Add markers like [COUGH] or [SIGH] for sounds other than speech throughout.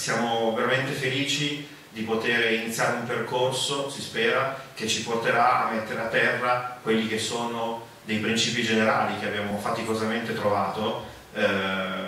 siamo veramente felici di poter iniziare un percorso, si spera, che ci porterà a mettere a terra quelli che sono dei principi generali che abbiamo faticosamente trovato eh,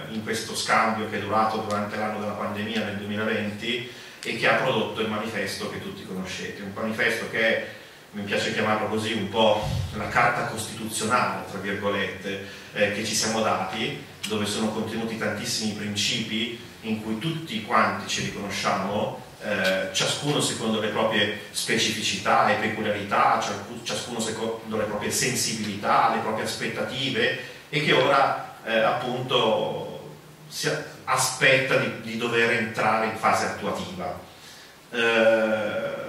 in questo scambio che è durato durante l'anno della pandemia nel 2020 e che ha prodotto il manifesto che tutti conoscete, un manifesto che mi piace chiamarlo così, un po' la carta costituzionale, tra virgolette, eh, che ci siamo dati, dove sono contenuti tantissimi principi in cui tutti quanti ci riconosciamo eh, ciascuno secondo le proprie specificità e peculiarità, ciascuno secondo le proprie sensibilità, le proprie aspettative e che ora eh, appunto si aspetta di, di, dover entrare in fase attuativa. Eh,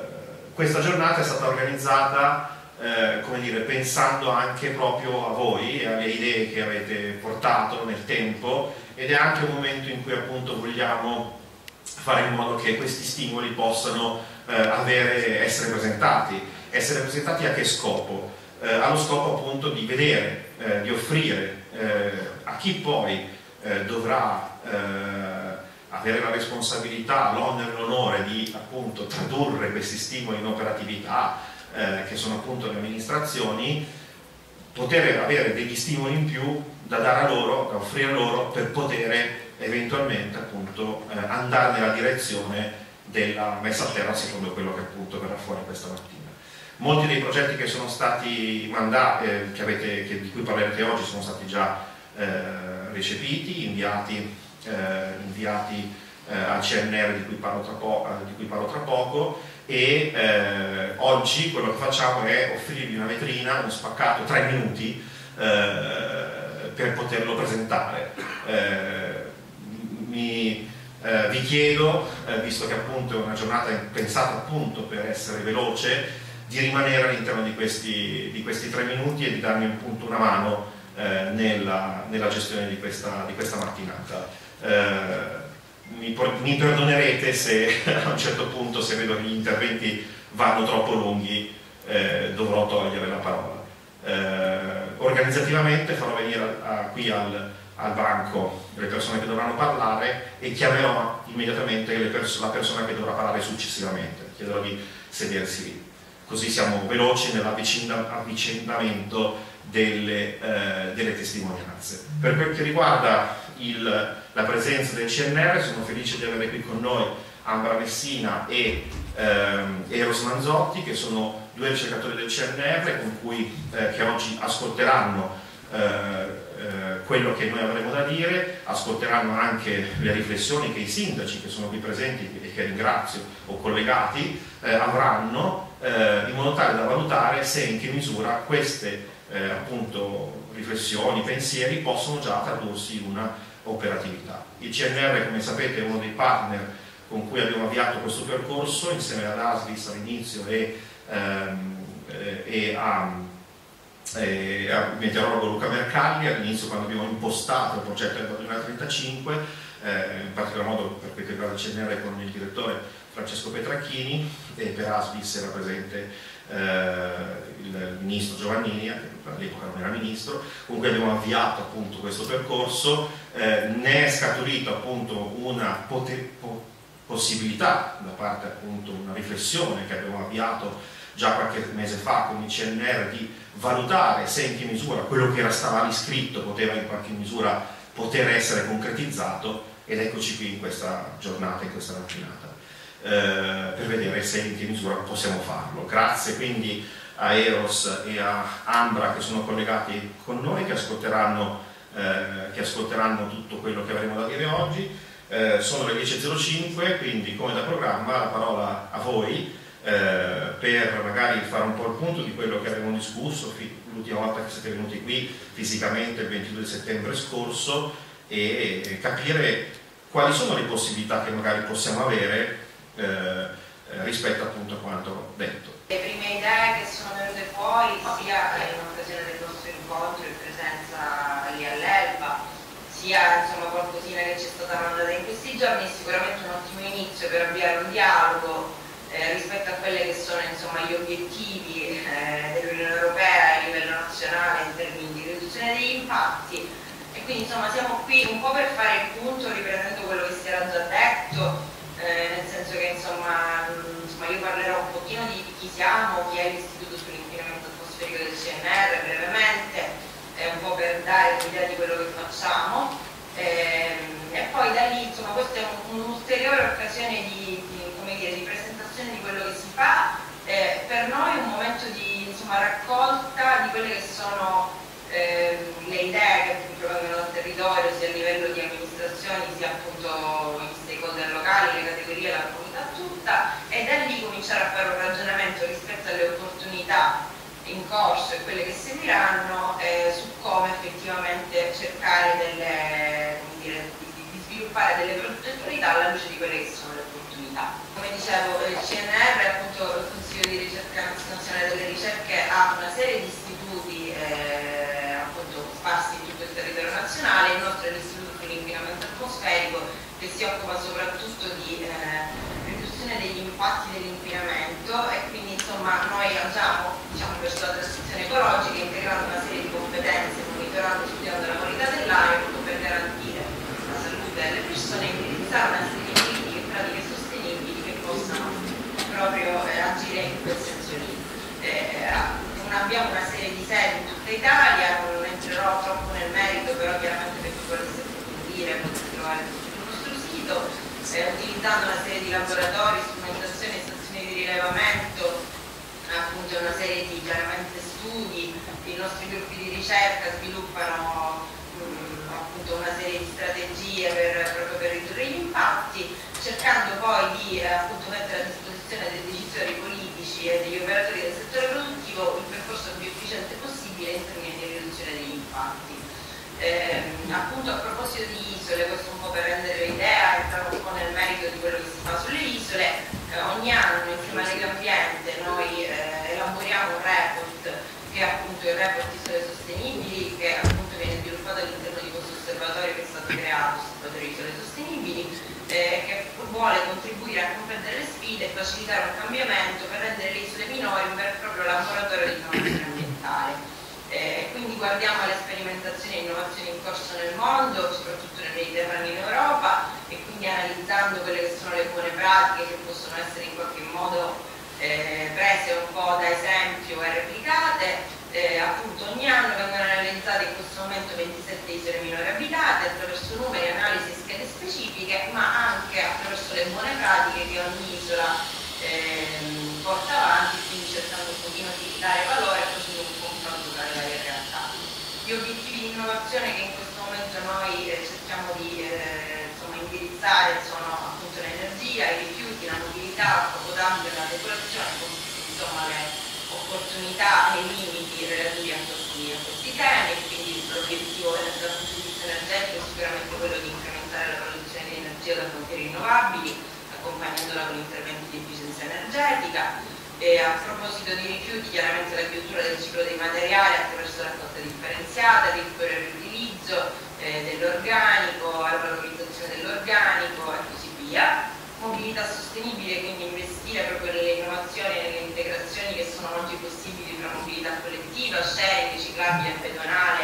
questa giornata è stata organizzata eh, come dire, pensando anche proprio a voi e alle idee che avete portato nel tempo ed è anche un momento in cui appunto vogliamo fare in modo che questi stimoli possano eh, avere, essere presentati. Essere presentati a che scopo? Eh, allo scopo appunto di vedere, eh, di offrire eh, a chi poi eh, dovrà avere la responsabilità, l'onere e l'onore di appunto tradurre questi stimoli in operatività, che sono appunto le amministrazioni, poter avere degli stimoli in più da dare a loro, da offrire loro per poter eventualmente appunto eh, andare nella direzione della messa a terra secondo quello che appunto verrà fuori questa mattina. Molti dei progetti che sono stati mandati, eh, che avete, che, di cui parlerete oggi, sono stati già eh, recepiti, inviati, eh, inviati eh, al CNR di cui parlo tra, po eh, cui parlo tra poco e oggi quello che facciamo è offrirvi una vetrina, uno spaccato, tre minuti per poterlo presentare mi, eh, vi chiedo, eh, visto che appunto è una giornata pensata appunto per essere veloce, di rimanere all'interno di questi, di questi tre minuti e di darmi appunto una mano eh, nella, nella, gestione di questa, di questa mattinata. Mi, mi, perdonerete se [LAUGHS] a un certo punto, se vedo che gli interventi vanno troppo lunghi, eh, dovrò togliere la parola. Eh, organizzativamente farò venire a, a, qui al, al banco le persone che dovranno parlare e chiamerò immediatamente pers la persona che dovrà parlare successivamente, chiederò di sedersi lì. Così siamo veloci nell'avvicendamento delle, eh, delle, testimonianze. Per quel che riguarda il, la presenza del CNR, sono felice di avere qui con noi Ambra Messina e ehm, Eros Manzotti, che sono due ricercatori del CNR con cui, eh, che oggi ascolteranno eh, eh, quello che noi avremo da dire, ascolteranno anche le riflessioni che i sindaci che sono qui presenti e che ringrazio o collegati eh, avranno eh, in modo tale da valutare se in che misura queste eh, appunto riflessioni, pensieri possono già tradursi in una operatività. Il CNR come sapete è uno dei partner con cui abbiamo avviato questo percorso insieme ad Asvis all'inizio e, ehm, e a eh, meteorologo Luca Mercalli all'inizio quando abbiamo impostato il progetto del 2035 eh, in particolar modo per quel che riguarda il CNR con il direttore Francesco Petracchini e per Asbis era presente il ministro Giovannini, all'epoca non era ministro, comunque abbiamo avviato appunto questo percorso, eh, ne è scaturito appunto una po possibilità da parte appunto una riflessione che abbiamo avviato già qualche mese fa con il CNR di valutare se in che misura quello che era stava scritto poteva in qualche misura poter essere concretizzato ed eccoci qui in questa giornata, in questa mattinata, eh, per vedere se in che misura possiamo farlo. Grazie quindi a Eros e a Ambra che sono collegati con noi, che ascolteranno, eh, che ascolteranno tutto quello che avremo da dire oggi. Eh, sono le 10.05, quindi come da programma la parola a voi eh, per magari fare un po' il punto di quello che abbiamo discusso l'ultima volta che siete venuti qui fisicamente il 22 settembre scorso e capire quali sono le possibilità che magari possiamo avere eh, rispetto appunto a quanto detto. Le prime idee che sono venute fuori sia in occasione del nostro incontro in presenza lì all'Elba sia insomma qualcosina che ci è stata mandata in questi giorni è sicuramente un ottimo inizio per avviare un dialogo eh, rispetto a quelli che sono insomma, gli obiettivi eh, dell'Unione Europea a livello nazionale in termini di riduzione degli impatti e quindi insomma siamo qui un po' per fare il punto riprendendo quello che si era già detto siamo, chi è l'Istituto sull'inquinamento atmosferico del CNR brevemente, eh, un po' per dare un'idea di quello che facciamo. Eh, e poi da lì, insomma, questa è un'ulteriore un occasione di, di, dire, di, presentazione di quello che si fa. Eh, per noi è un momento di insomma, raccolta di quelle che sono eh, le idee che provengono dal territorio, sia a livello di amministrazioni, sia appunto stakeholder locali, le categorie, tutta, e da lì cominciare a fare un ragionamento rispetto alle opportunità in corso e quelle che seguiranno eh, su come effettivamente cercare delle, dire, di, di, sviluppare delle progettualità alla luce di quelle che sono le opportunità. Come dicevo, il CNR, appunto il Consiglio di ricerca nazionale delle ricerche, ha una serie di istituti eh, appunto sparsi in tutto il territorio nazionale, è l'Istituto per l'inquinamento atmosferico che si occupa soprattutto di eh, riduzione degli impatti dell'inquinamento e quindi insomma noi agiamo diciamo, verso la transizione ecologica integrando una serie di competenze, monitorando e studiando la qualità dell'aria proprio per garantire la salute delle persone e indirizzare una serie di politiche e pratiche sostenibili che possano proprio eh, agire in quel senso lì. Eh, abbiamo una serie di sedi in tutta Italia, non entrerò troppo nel merito, però chiaramente per chi volesse approfondire potete trovare sito eh, utilizzando una serie di laboratori, strumentazioni e stazioni di rilevamento, appunto una serie di chiaramente studi, i nostri gruppi di ricerca sviluppano mh, mm, appunto una serie di strategie per, proprio per ridurre gli impatti, cercando poi di appunto mettere a disposizione dei decisori politici e degli operatori del settore produttivo il percorso più efficiente possibile in termini di riduzione degli impatti. Eh, appunto a proposito di isole, questo un po' per rendere l'idea, entrare un po' nel merito di quello che si fa sulle isole, eh, ogni anno insieme a Lega Ambiente noi eh, elaboriamo un report che è appunto il report Isole Sostenibili che appunto viene sviluppato all'interno di questo osservatorio che è stato creato, osservatorio Isole Sostenibili, eh, che vuole contribuire a comprendere le sfide e facilitare un cambiamento per rendere le isole minori un vero e proprio laboratorio di innovazione ambientale eh, quindi guardiamo alle innovazioni in corso nel mondo, soprattutto nel Mediterraneo in Europa e quindi analizzando quelle che sono le buone pratiche che possono essere in qualche modo eh, prese un po' da esempio e replicate. Eh, appunto ogni anno vengono analizzate in questo momento 27 isole minori abitate attraverso numeri, analisi e schede specifiche, ma anche attraverso le buone pratiche che ogni isola ehm, porta avanti, quindi cercando un pochino di dare valore a questo gli obiettivi di innovazione che in questo momento noi eh, cerchiamo di eh, insomma, indirizzare sono appunto l'energia, i rifiuti, la mobilità, il potabile, la depurazione, insomma le opportunità e i limiti relativi a questi, a questi temi, quindi l'obiettivo dal punto di vista energetico è sicuramente quello di incrementare la produzione di energia da fonti rinnovabili, accompagnandola con interventi di efficienza energetica, e a proposito di rifiuti, chiaramente la chiusura del ciclo dei materiali attraverso la raccolta differenziata, il riutilizzo eh, dell'organico, la valorizzazione dell'organico e così via. Mobilità sostenibile, quindi investire proprio nelle innovazioni e nelle integrazioni che sono oggi possibili tra mobilità collettiva, sharing, ciclabile e pedonale,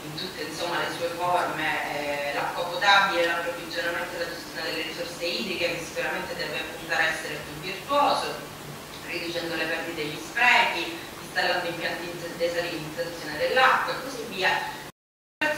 in tutte insomma, le sue forme, eh, l'acqua potabile, l'approvvigionamento e la gestione delle risorse idriche che sicuramente deve puntare a essere più virtuoso riducendo le perdite e gli sprechi, installando impianti di desalinizzazione dell'acqua e così via.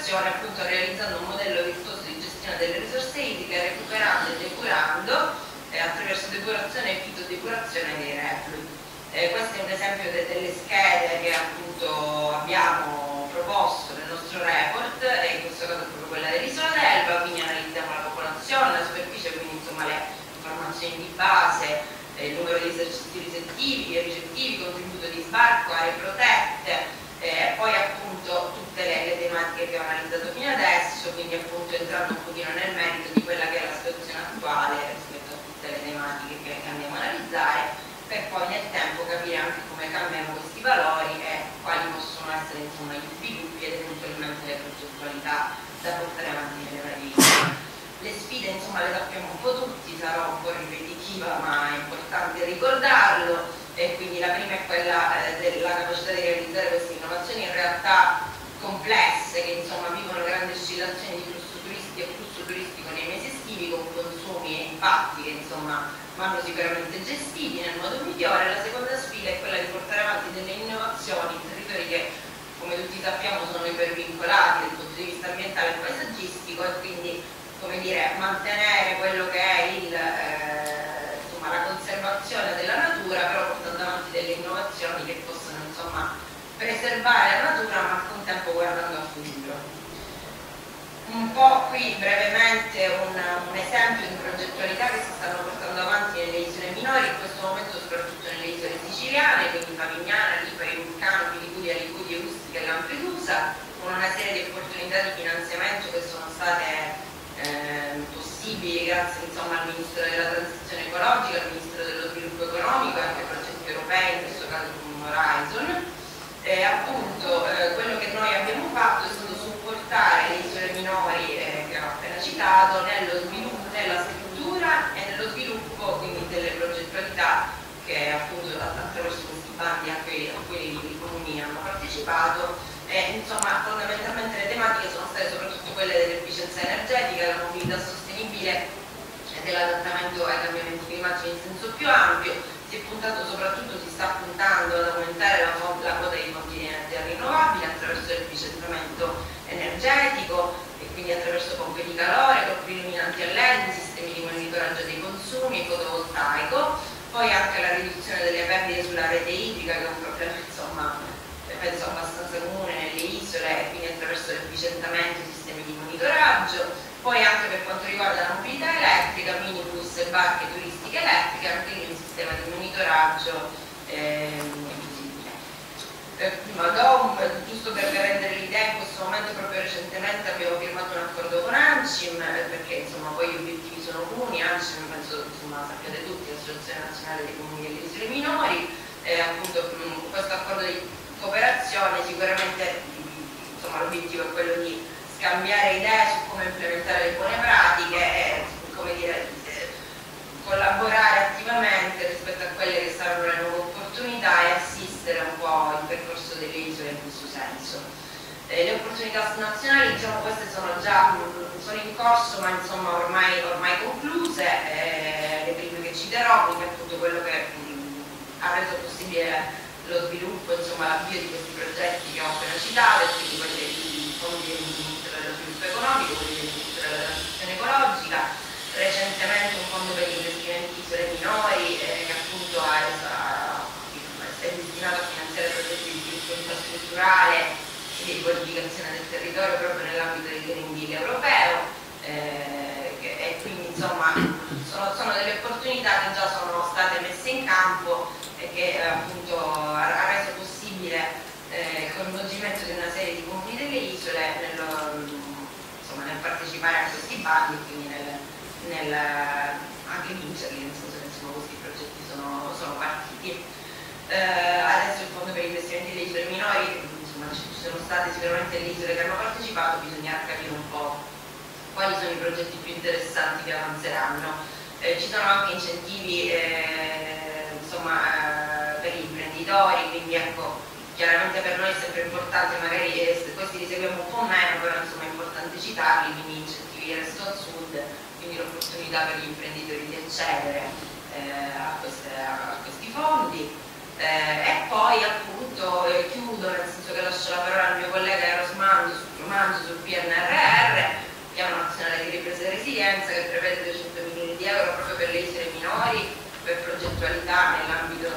appunto realizzando un modello virtuoso di gestione delle risorse idriche, recuperando e depurando eh, attraverso depurazione e fitodepurazione dei reflui. Eh, questo è un esempio de delle schede che appunto abbiamo proposto nel nostro report e in questo caso proprio quella dell'isola d'Elba, quindi analizziamo la popolazione, la superficie, quindi insomma le informazioni di base, il numero di esercizi ricettivi e ricettivi, contributo di sbarco, aree protette, eh, poi appunto tutte le, le, tematiche che ho analizzato fino adesso, quindi appunto entrando un pochino nel merito di quella che è la situazione attuale rispetto a tutte le tematiche che, andiamo a analizzare, per poi nel tempo capire anche come cambiano questi valori e quali possono essere insomma, gli sviluppi ed eventualmente le progettualità da portare avanti nelle varie. Le sfide insomma le sappiamo un po' tutti, sarò un po' ripetitiva ma è importante ricordarlo. E quindi la prima è quella eh, della capacità di realizzare queste innovazioni in realtà complesse che insomma vivono grandi oscillazioni di flusso turistico e flusso turistico nei mesi estivi con consumi impatti che insomma vanno sicuramente gestiti nel modo migliore, la seconda sfida è quella di portare avanti delle innovazioni in territori che come tutti sappiamo sono ipervincolati dal punto di vista ambientale e paesaggistico e quindi come dire, mantenere quello che è il, eh, insomma, la conservazione della natura però portando avanti delle innovazioni che possono insomma, preservare la natura ma al contempo guardando al futuro un po' qui brevemente un, un, esempio di progettualità che si stanno portando avanti nelle isole minori, in questo momento soprattutto nelle isole siciliane, quindi Favignana, Lipari, Vulcano, Liguria, Liguria, Ustica e Lampedusa, con una serie di opportunità di finanziamento che sono state eh, possibili grazie insomma, al Ministro della Transizione Ecologica, al Ministro dello Sviluppo Economico e anche ai progetti europei, in questo caso con Horizon. E appunto eh, quello che noi abbiamo fatto è stato supportare le isole minori eh, che ho appena citato nello sviluppo, nella scrittura e nello sviluppo quindi delle progettualità che appunto attraverso questi bandi a cui, a cui i comuni hanno partecipato e insomma fondamentalmente le tematiche sono state soprattutto quelle dell'efficienza energetica, della mobilità sostenibile e dell'adattamento ai cambiamenti climatici in senso più ampio si è puntato soprattutto, si sta puntando ad aumentare la, la quota di fonti di energia rinnovabile attraverso l'efficientamento energetico e quindi attraverso pompe di calore, illuminanti a LED, sistemi di monitoraggio dei consumi, fotovoltaico, poi anche la riduzione delle perdite sulla rete idrica che è un problema insomma penso abbastanza comune nelle isole e quindi attraverso l'efficientamento dei sistemi di monitoraggio, poi anche per quanto riguarda la mobilità elettrica, minibus e barche turistiche elettriche, anche lì un sistema di monitoraggio ehm, eh, do, giusto per rendere l'idea, in questo momento proprio recentemente abbiamo firmato un accordo con ANCIM, eh, perché insomma poi gli obiettivi sono comuni, ANCIM penso insomma sappiate tutti, l'Associazione Nazionale dei Comuni delle Isole Minori, eh, appunto mh, questo accordo di cooperazione sicuramente l'obiettivo è quello di scambiare idee su come implementare le buone pratiche e come dire, collaborare attivamente rispetto a quelle che saranno le nuove opportunità e assistere un po' il percorso delle isole in questo senso. Eh, le opportunità nazionali, diciamo, queste sono già sono in corso ma insomma ormai, ormai concluse, eh, le prime che citerò, quindi appunto quello che mh, ha reso possibile lo sviluppo, insomma l'avvio di questi progetti che ho appena citato, quindi quelli dei fondi del Ministero dello Sviluppo Economico, quelli del Ministero della Transizione Ecologica, recentemente un fondo per gli investimenti isole minori eh, che appunto è, a finanziare progetti di sviluppo infrastrutturale e di qualificazione del territorio proprio nell'ambito del Green Deal europeo eh, e quindi insomma sono, sono, delle opportunità che già sono state messe in campo e che appunto ha, reso possibile eh, il coinvolgimento di una serie di comuni delle isole nel, insomma, nel partecipare a questi bandi e quindi nel, nel, anche vincerli, nel senso che insomma, questi progetti sono, sono partiti. Eh, adesso il fondo per gli investimenti delle isole minori, insomma ci sono state sicuramente le isole che hanno partecipato, bisogna capire un po' quali sono i progetti più interessanti che avanzeranno. Eh, ci sono anche incentivi eh, insomma, eh, per gli imprenditori, quindi ecco, chiaramente per noi è sempre importante, magari eh, questi li seguiamo un po' meno, però insomma è importante citarli, quindi incentivi resto al sud, quindi l'opportunità per gli imprenditori di accedere eh, a, queste, a, questi fondi. Eh, e poi appunto eh, chiudo, nel senso che lascio la parola al mio collega Eros Manzo sul, Manzo sul PNRR, Piano Nazionale di Ripresa e Resilienza, che prevede 200 milioni di euro proprio per le isole minori, per progettualità nell'ambito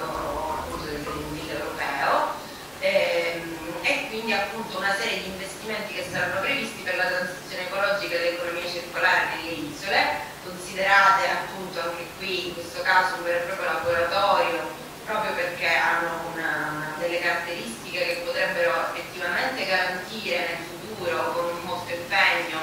del Green Deal europeo. E, ehm, e quindi appunto una serie di investimenti che saranno previsti per la transizione ecologica e l'economia circolare nelle isole, considerate appunto anche qui in questo caso un vero e proprio laboratorio proprio perché hanno una, delle caratteristiche che potrebbero effettivamente garantire nel futuro con molto impegno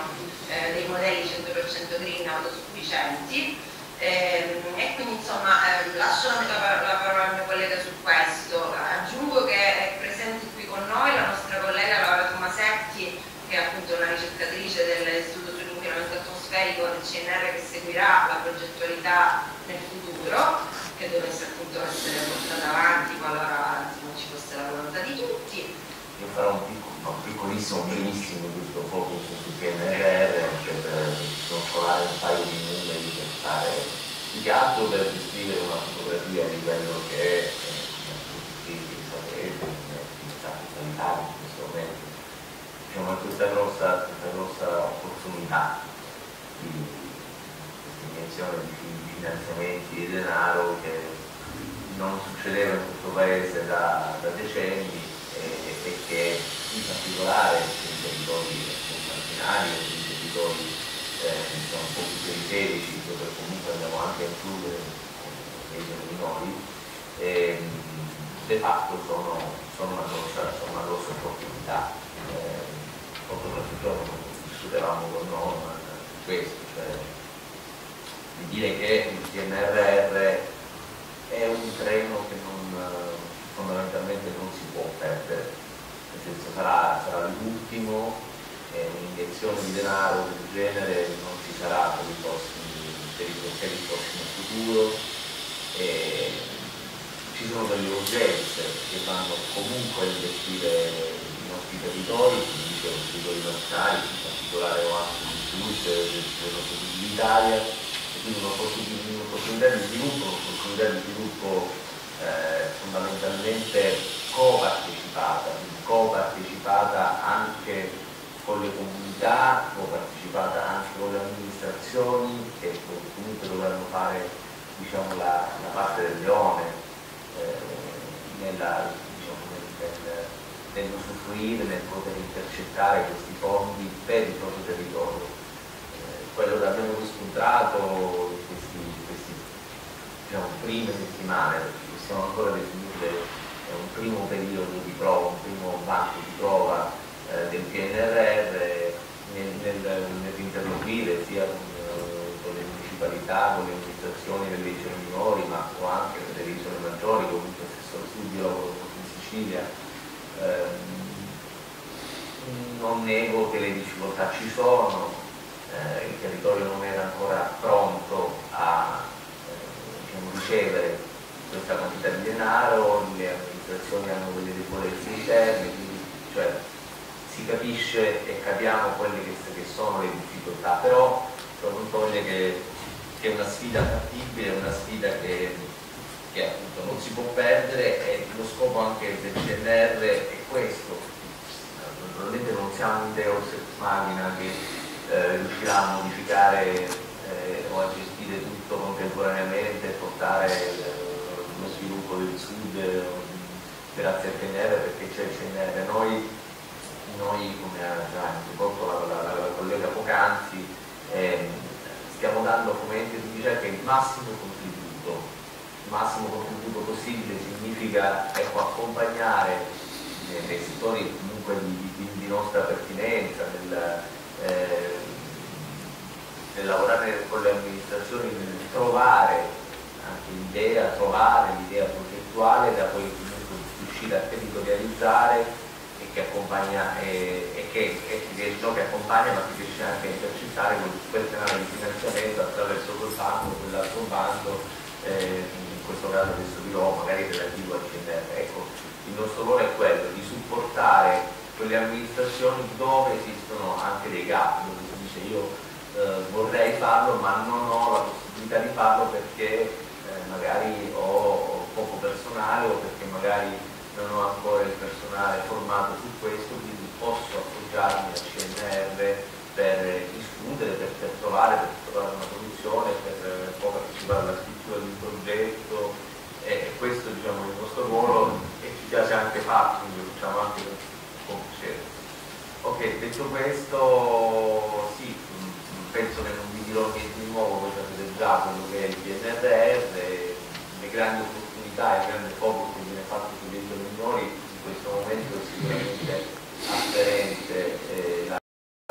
eh, dei modelli 100% green autosufficienti. Eh, e quindi insomma eh, lascio la, la, parola al mio collega su questo. Aggiungo che è presente qui con noi la nostra collega Laura Tomasetti che è appunto una ricercatrice dell'Istituto sull'inquinamento atmosferico del CNR che seguirà la progettualità nel futuro che dovesse appunto essere portata avanti qualora non ci fosse la volontà di tutti. Io farò un, piccolo, un piccolissimo, brevissimo giusto focus sul PNRR, cioè per sconsolare un paio di numeri che fare che altro per descrivere una fotografia di quello che è, l'attività sanitaria in questo momento. Diciamo, questa grossa, questa grossa opportunità di iniezione di finanziamenti di denaro che non succedeva in questo paese da, da decenni e, e, che in particolare in territori marginali in territori eh, diciamo, un po' più periferici dove comunque andiamo anche a includere le isole minori eh, de fatto sono, sono, una grossa, sono, una grossa, opportunità. Eh, giorno discutevamo con noi questo cioè di dire che il PNRR è un treno che non, fondamentalmente non si può perdere, nel senso sarà, sarà l'ultimo, un'iniezione di denaro del genere non ci sarà per, i prossimi, per, il, per il prossimo futuro. E ci sono delle urgenze che vanno comunque a investire i nostri territori, dice i territori nazionali, in particolare o anche il sud del nostro sud d'Italia, quindi un'opportunità di sviluppo, un'opportunità di sviluppo eh, fondamentalmente co-partecipata, co-partecipata anche con le comunità, co-partecipata anche con le amministrazioni che comunque dovranno fare diciamo, la, la, parte del leone eh, nella, diciamo, nel, nel, nell'usufruire, nel poter intercettare questi fondi per il proprio territorio quello che abbiamo riscontrato in questi diciamo, prime settimane, possiamo ancora definire un primo periodo di prova, un primo banco di prova eh, del PNRR nel, nel, sia con, eh, con, le municipalità, con le amministrazioni delle isole minori, ma anche delle isole maggiori, comunque stesso studio lavoro in Sicilia. Eh, non nego che le difficoltà ci sono, eh, il territorio non era ancora pronto a eh, diciamo, ricevere questa quantità di denaro, le amministrazioni hanno delle debolezze interne, quindi cioè, si capisce e capiamo quelle che, che sono le difficoltà, però non toglie che, che, è una sfida fattibile, una sfida che, che appunto non si può perdere e lo scopo anche del CNR è questo. Naturalmente non siamo un Deus ex machina che eh, riuscirà a modificare eh, o a gestire tutto contemporaneamente e portare eh, lo sviluppo del sud eh, grazie al PNR perché c'è il CNR. Noi, noi come ha già introdotto la, la, la, collega Pocanzi, ehm, stiamo dando come ente di ricerca il massimo contributo. Il massimo contributo possibile significa ecco, accompagnare nei settori comunque di, di, di nostra pertinenza, nel, eh, nel lavorare con le amministrazioni, nel trovare anche l'idea, trovare l'idea progettuale da poi riuscire a territorializzare e che accompagna e, e che, e, che, no, che accompagna ma che riesce anche a intercettare quel canale di finanziamento attraverso quel bando, quell'altro bando, eh, in questo caso adesso dirò magari relativo al CNR. Ecco, il nostro ruolo è quello di supportare quelle amministrazioni dove esistono anche dei gap, dove si dice io eh, vorrei farlo ma non ho la possibilità di farlo perché eh, magari ho, poco personale o perché magari non ho ancora il personale formato su questo, quindi posso appoggiarmi al CNR per discutere, per, per, trovare, per trovare una soluzione, per, per partecipare alla scrittura di un progetto. E questo diciamo, è il nostro ruolo e ci piace anche farlo, quindi lo facciamo anche per Ok, detto questo, sì, penso che non vi dirò niente di nuovo, voi sapete già quello che è il PNRR, le grandi opportunità e il grande focus che viene fatto sui isole minori in questo momento è sicuramente [CLEARS THROAT] afferente eh, la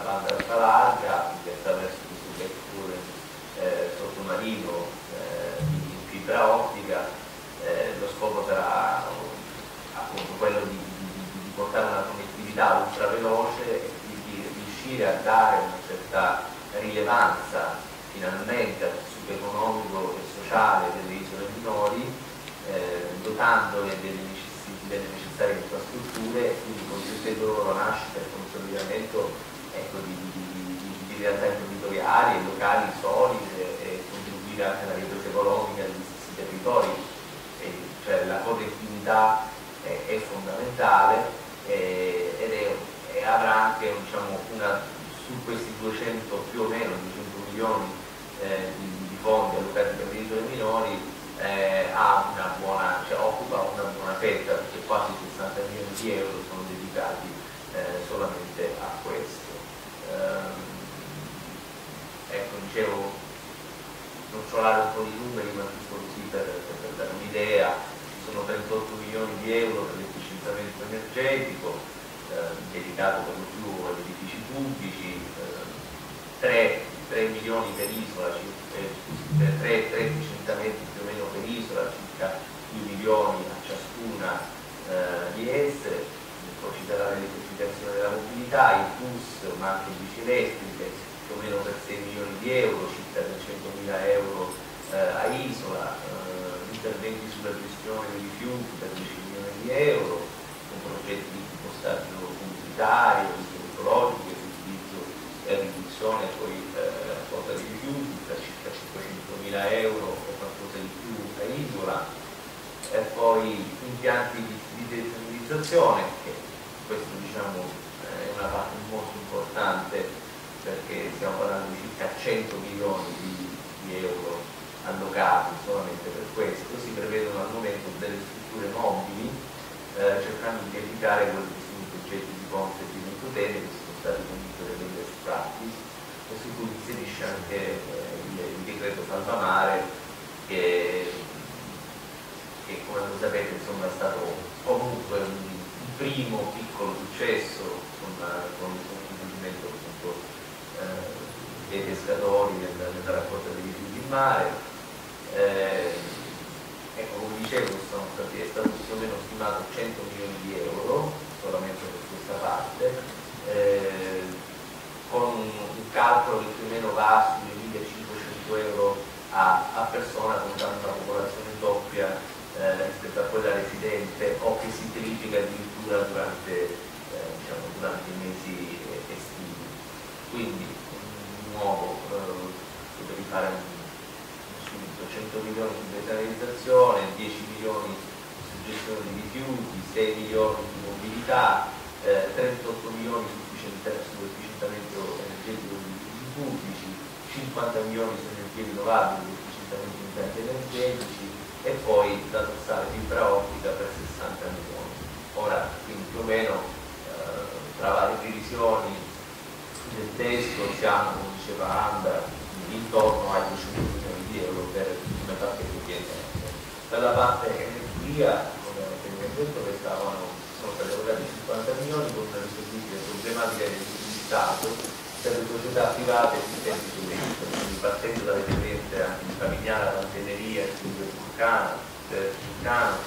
banda alta larga, che attraverso questo backtour eh, sottomarino eh, in fibra ottica, eh, lo scopo sarà appunto quello di, di, di portare una connettività ultra veloce e di riuscire a dare una certa rilevanza finalmente al tessuto economico e sociale delle isole minori, eh, dotandole delle, necess- delle, necessarie infrastrutture e quindi consentendo loro la nascita e il consolidamento ecco, di, di, di, di, realtà imprenditoriali e locali solide e contribuire utile anche la ripresa economica degli stessi territori, e, cioè la connettività è, è fondamentale eh, ed è, e avrà anche diciamo, una, su questi 200 più o meno 200 milioni eh, di, di, fondi allocati per le isole minori eh, una buona, cioè, occupa una buona fetta perché quasi 60 milioni di euro sono dedicati eh, solamente a questo. Ehm, ecco, dicevo, non trovare un po' di numeri, ma giusto così per, per, per dare un'idea, ci sono 38 milioni di euro per l'efficientamento energetico, dedicato per lo più agli edifici pubblici, eh, 3, 3, milioni per isola, eh, 3, 3 efficientamenti più o meno per isola, circa 2 milioni a ciascuna eh, di esse, poi ci sarà l'elettrificazione della mobilità, il bus, ma anche bici elettriche, più o meno per 6 milioni di euro, circa 300 mila euro eh, a isola, eh, interventi sulla gestione dei rifiuti per 10 milioni di euro, con progetti di compostaggio pubblicitario, ecologico, utilizzo e riduzione poi eh, raccolta dei rifiuti per circa 500 mila euro o qualcosa di più a isola, e poi impianti di, di desanilizzazione, che questo diciamo è una parte molto importante perché stiamo parlando di circa 100 milioni di, di euro allocati solamente per questo, si prevedono al momento delle strutture mobili eh, cercando di evitare quelli che sono i progetti di ponte e di Ventotene che sono stati comunque delle best practice e su cui inserisce anche eh, il, il, decreto salvamare che, che come lo sapete insomma, è stato comunque un, un primo piccolo successo con, con, con il movimento appunto eh, dei pescatori nella, nella raccolta dei rifiuti in mare. Eh, ecco, come dicevo, sono stati, è stato più o meno stimato 100 milioni di euro solamente per questa parte, eh, con un calcolo che più o meno va sui 1500 euro a, a persona, contando una popolazione doppia eh, rispetto a quella residente o che si triplica addirittura durante, eh, diciamo, durante i mesi quindi di nuovo eh, devi fare subito 100 milioni su desanalizzazione, 10 milioni su gestione di rifiuti, 6 milioni su mobilità, eh, 38 milioni su efficientamento energetico di pubblici, 50 milioni su energie rinnovabili, su efficientamento di impianti energetici e poi da tassare fibra ottica per 60 milioni. Ora, quindi più o meno eh, tra varie previsioni nel testo siamo, come diceva Anda, intorno ai 200 milioni di euro per una parte PNR. Per la parte energia, come abbiamo detto, che stavano, sono erogati 50 milioni con una risolvibile problematica di Stato per le società private esistenti sul registro, quindi partendo dalle presenze anche di Famigliana, Pantelleria, Studio Vulcano, Vulcano,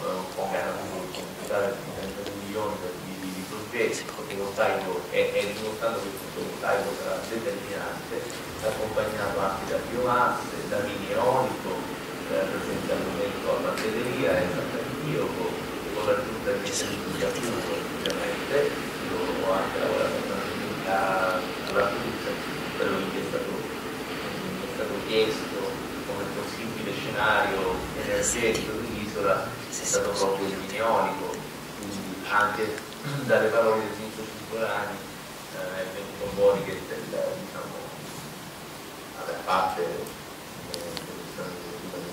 eh, un po' che hanno avuto un totale di 32 milioni per progetti fotovoltaico e, e dimostrando che il fotovoltaico sarà determinante, accompagnato anche da biomasse, da mini eolico, eh, presente al momento a batteria e Santa Antioco, con l'aggiunta di istituti appunto ovviamente, io ho anche lavorato alla Cruz, quello che è stato, è stato chiesto come possibile scenario energetico dell'isola è stato proprio il mini eolico, quindi anche dalle parole del sindaco Circolani eh, è venuto fuori che del, diciamo, a parte eh,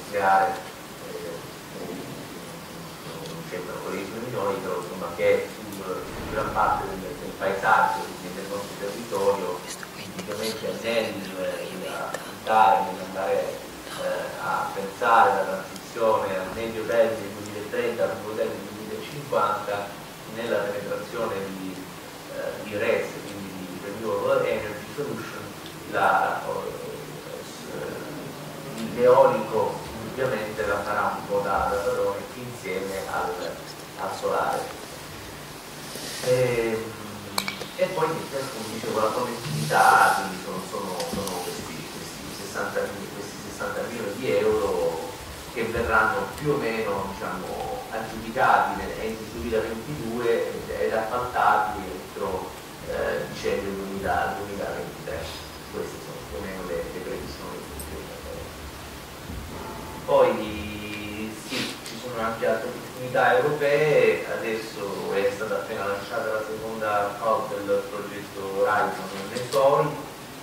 nucleare eh, non c'entrano con i minori, però insomma che su, su gran parte del, del paesaggio, del nostro territorio, indubbiamente nell'affrontare, nell'andare eh, a pensare la transizione al medio termine 2030 al lungo termine 2050 nella penetrazione di, eh, di RES, quindi di Renewable Energy Solution, la, eh, l'eolico ovviamente la farà un po' da, padrone insieme al, al solare. E, e poi come dicevo la connettività, quindi sono, sono, sono questi, questi, 60, questi 60 milioni di euro che verranno più o meno diciamo, aggiudicati entro il 2022 ed appaltati entro eh, dicembre 2023. Queste sono più o meno le, le previsioni. Opportunità europee, adesso è stata appena lanciata la seconda fase del progetto Horizon Nesoi,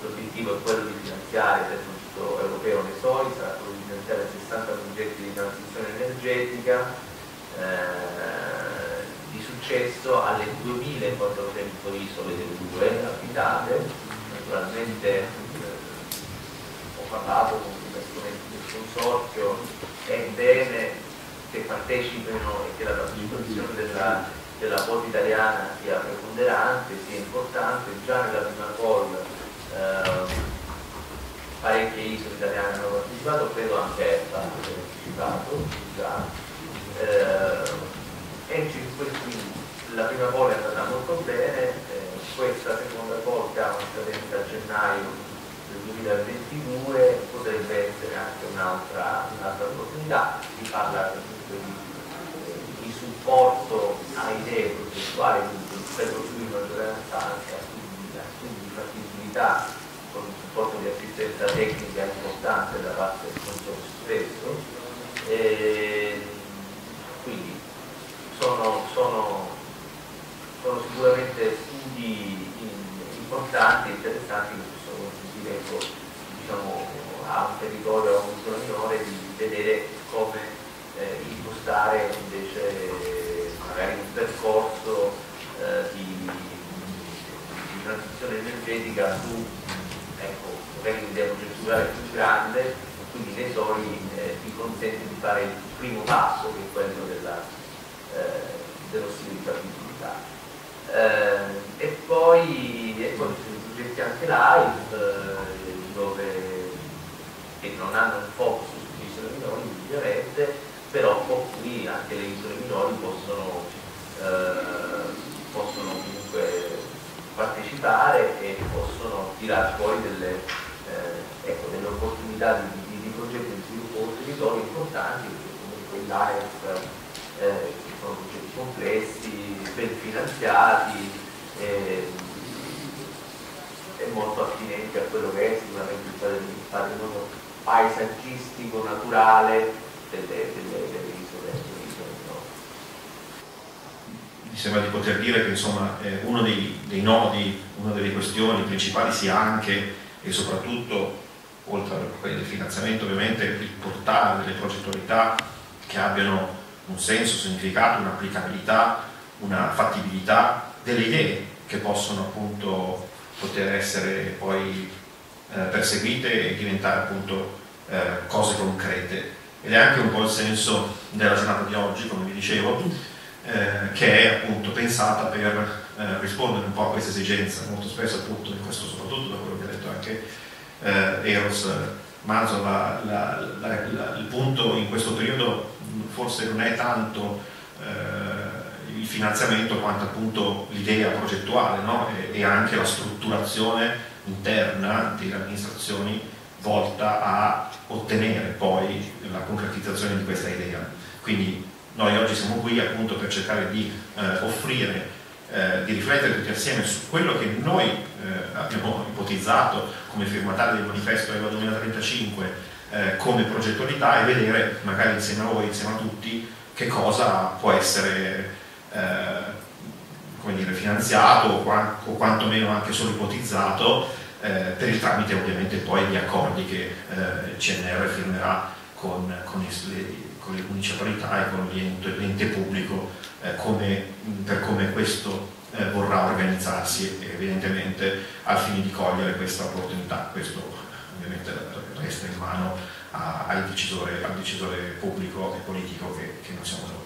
l'obiettivo è quello di finanziare per il progetto europeo Nesoi, sarà quello di finanziare 60 progetti di transizione energetica eh, di successo alle 2400 isole delle due abitate, naturalmente eh, ho parlato con i esponenti del consorzio, è bene che partecipino e che la partecipazione della, della quota italiana sia preponderante, sia importante. Già nella prima call eh, parecchie isole italiane hanno partecipato, credo anche EFTA ha partecipato già. Eh, e quindi la prima call è andata molto bene, eh, questa seconda call che ha una scadenza a gennaio del 2022 potrebbe essere anche un'altra un opportunità, si parla supporto a idee progettuali, per costruire maggioranza anche a studi, di fattibilità con un supporto di assistenza tecnica importante da parte del consorzio stesso. E quindi sono, sono, sono sicuramente studi importanti e interessanti che possono consentire ecco, diciamo, a un territorio, a un minore di vedere come eh, impostare invece magari un percorso eh, di, di, transizione energetica su ecco, magari un'idea progettuale più grande, quindi nei soli eh, ti consente di fare il primo passo che è quello della, eh, dello stile di fattibilità. Eh, e poi ecco, progetti anche live eh, dove che non hanno un focus su isole minori ovviamente però qui anche le isole minori possono, eh, possono comunque partecipare e possono tirare fuori delle, eh, ecco, delle opportunità di, di, di, progetti di sviluppo del importanti perché comunque il LIFE eh, sono progetti complessi, ben finanziati e molto attinenti a quello che è sicuramente il patrimonio paesaggistico, naturale delle, delle, delle isole Mi sembra di poter dire che insomma, eh, uno dei, dei, nodi, una delle questioni principali sia anche e soprattutto, oltre a quelli del finanziamento ovviamente, il portare delle progettualità che abbiano un senso, un significato, un'applicabilità, una fattibilità delle idee che possono appunto poter essere poi eh, perseguite e diventare appunto eh, cose concrete. Ed è anche un po' il senso della giornata di oggi, come vi dicevo, eh, che è appunto pensata per eh, rispondere un po' a questa esigenza, molto spesso appunto, in questo soprattutto da quello che ha detto anche eh, Eros Maso, la, la, la, il punto in questo periodo forse non è tanto eh, il finanziamento quanto appunto l'idea progettuale no? e, e anche la strutturazione interna delle amministrazioni volta a ottenere poi la concretizzazione di questa idea. Quindi noi oggi siamo qui appunto per cercare di eh, offrire, eh, di riflettere tutti assieme su quello che noi eh, abbiamo ipotizzato come firmatario del manifesto EVA 2035 eh, come progettualità e vedere magari insieme a voi, insieme a tutti, che cosa può essere eh, come dire, finanziato o, qua, o quantomeno anche solo ipotizzato eh, per il tramite ovviamente poi di accordi che il CNR firmerà con, con, le, con, le, municipalità e con l'ente pubblico eh, come, per come questo eh, vorrà organizzarsi evidentemente al fine di cogliere questa opportunità. Questo ovviamente resta in mano a, al, decisore, al, decisore, pubblico e politico che, che non siamo noi.